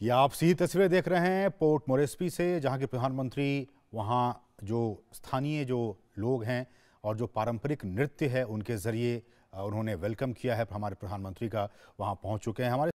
ये आप सीधी तस्वीरें देख रहे हैं पोर्ट मोरेस्पी से, जहाँ के प्रधानमंत्री वहाँ जो स्थानीय जो लोग हैं और जो पारंपरिक नृत्य है, उनके ज़रिए उन्होंने वेलकम किया है हमारे प्रधानमंत्री का, वहाँ पहुँच चुके हैं। हमारे